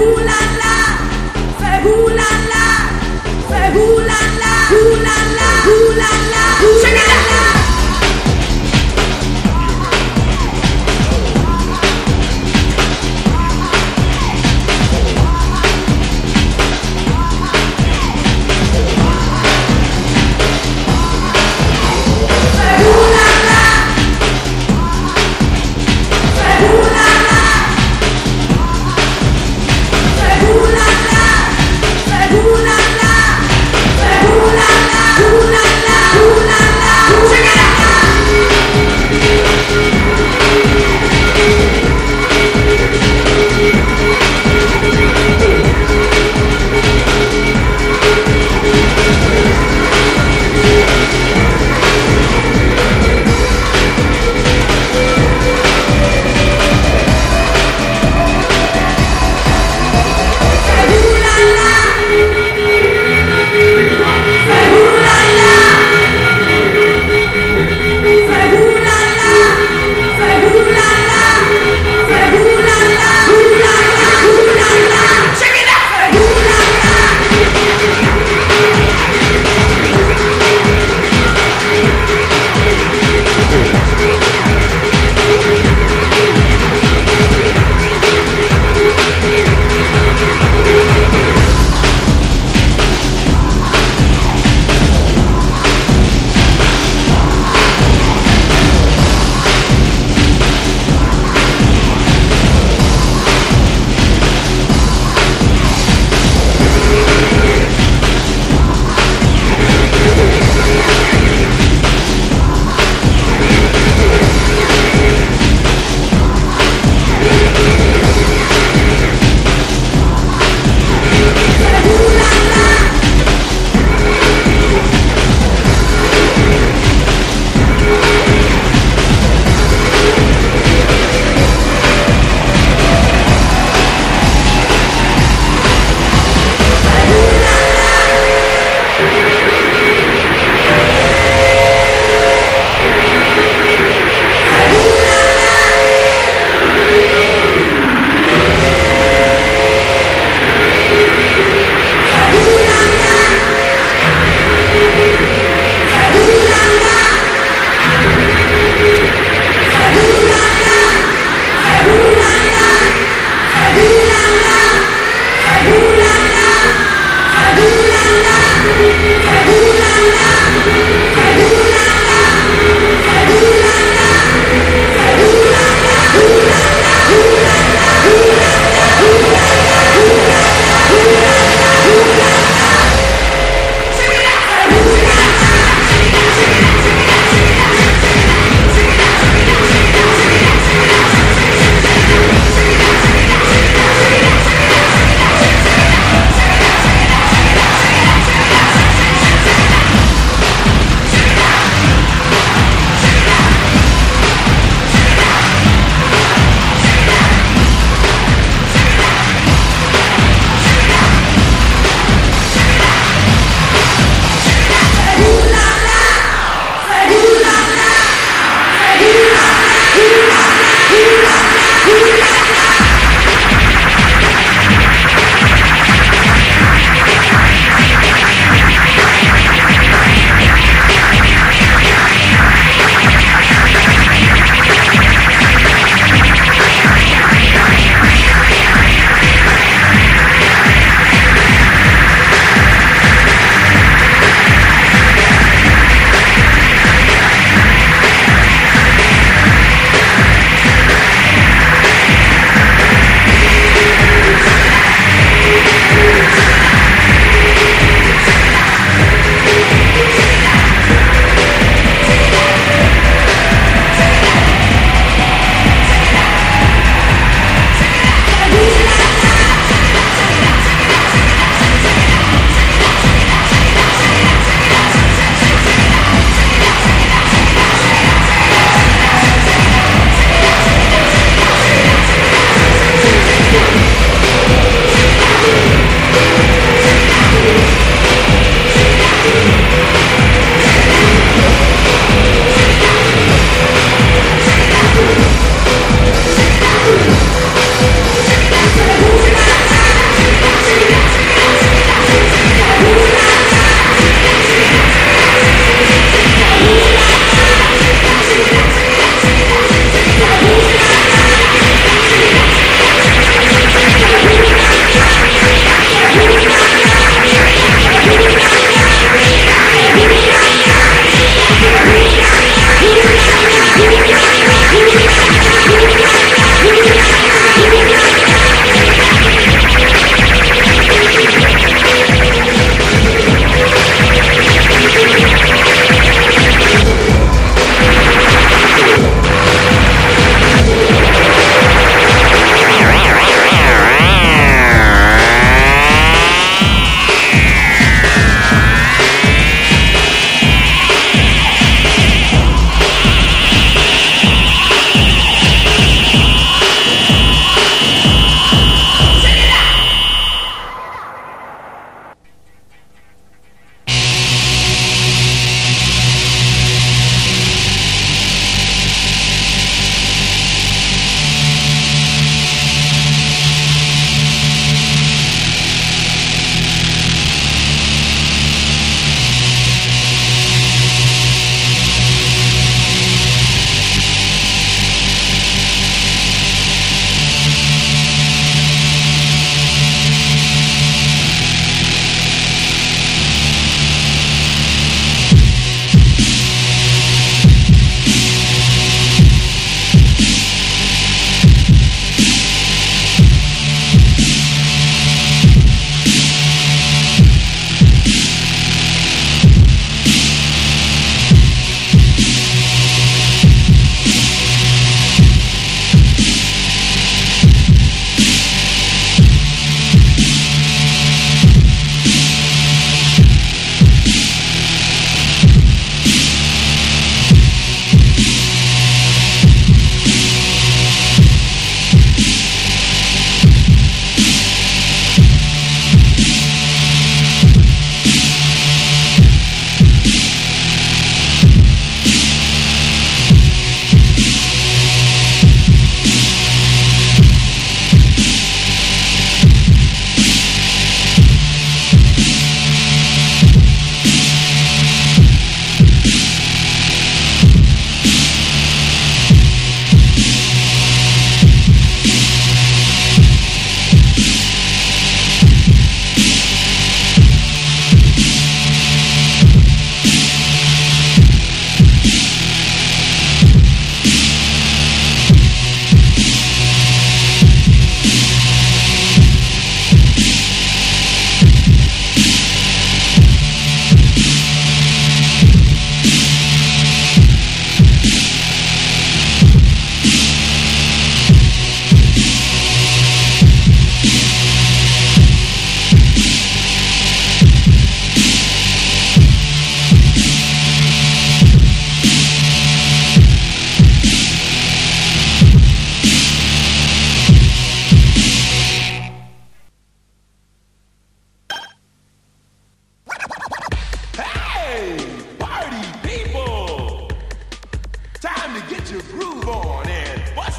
出来。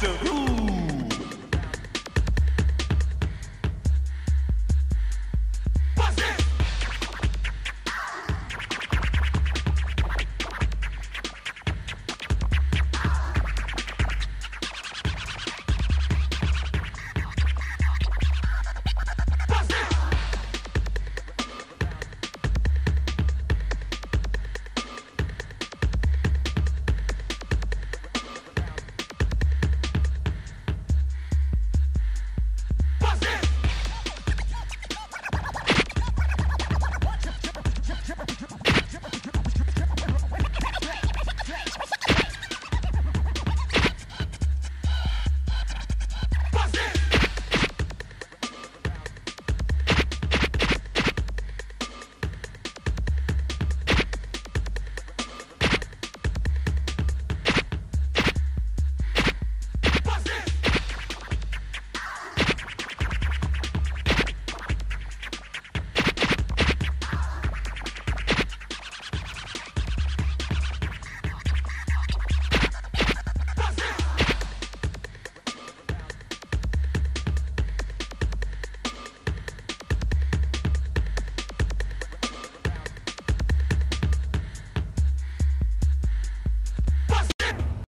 The who?